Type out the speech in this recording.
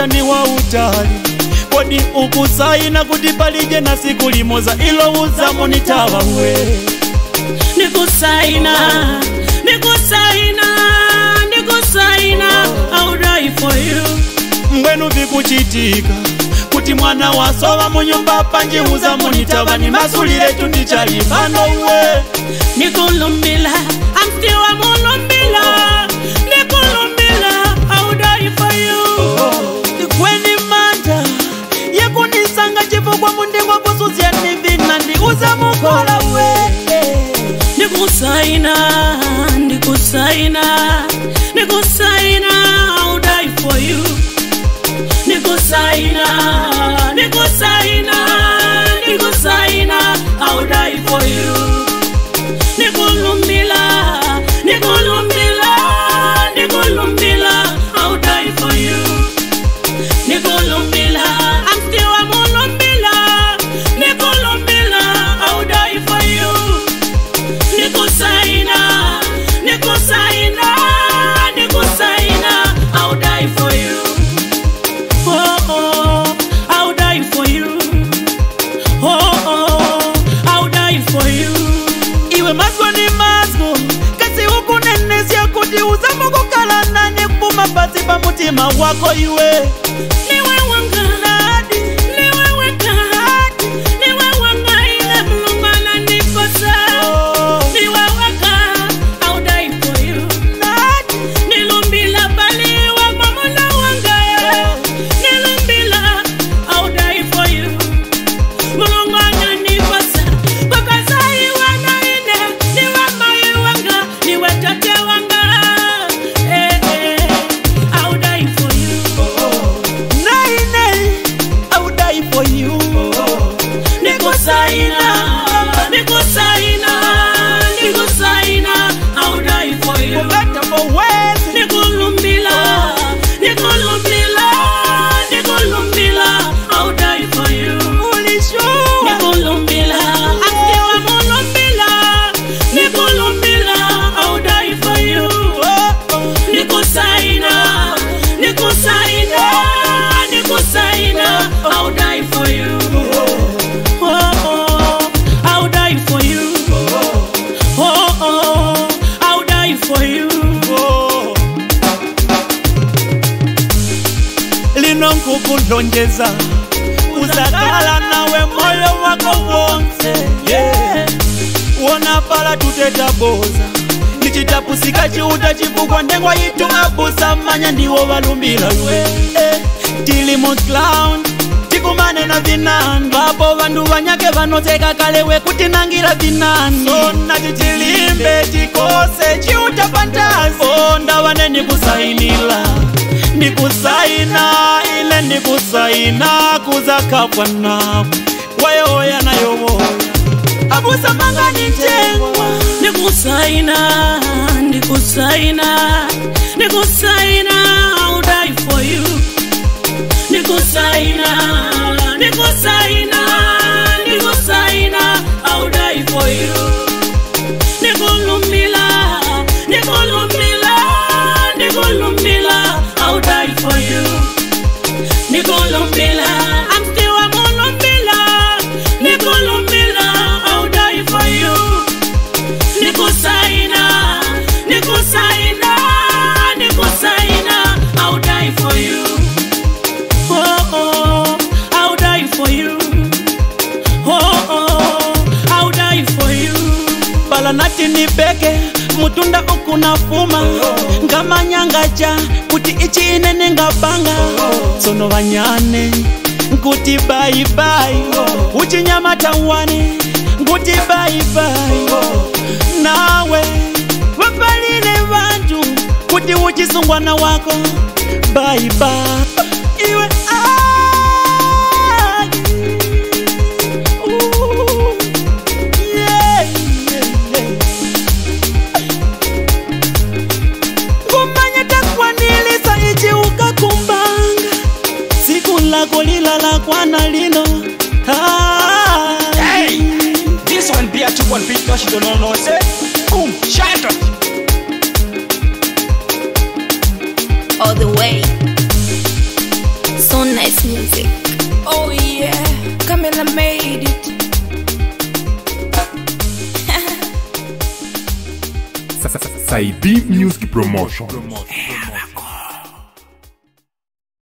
wanja ni wa utali kodi ukusai na kutipalije na siku limoza ilo uzamo nitawawe nikusaina nikusaina nikusaina audai for you mbwenu vikuchitika kuti mwana wasowa munyumba panje uzamo nitava ni masulire tundichalimbanowe nikulumbila ndivugwa mundingwa kuzuzia ndivina ndiuza mukola we ndikusaina ndikusaina ndikusaina i'll die for you ndikusaina pakati pamutima wako iwe kukundlondeza uzakala nawe moyo wako wonse ye wona pala tutetaboza ndicitapusika ciuta cipukwa ndengwa yitu abusa manya ndiwo walumbila lwe eh, tili mu clown tikumane na vinanu apo vandu vanyake vanoseka kale we kutinangila vinanu sona cicilimbe cikose ciuta pantasi o ndawane ni kusainila oh, nikusaina ile nikusaina kuza kabwana wayoya nayoboya abusa mangani njengwa nikusaina nikusaina nikusaina i'll die for you nikusaina vanati ni beke mutunda uku na fuma nga manyangaja kuti ichi ine ni nga banga tsono vanyane nkuti baibai uchinyamata wane nkuti baibai nawe vapalile vanju kuti uchisungwana wako baibai One she don't know no say. Boom, shut All the way. So nice music. Oh yeah, Camila made it. Say Deep Music Promotion.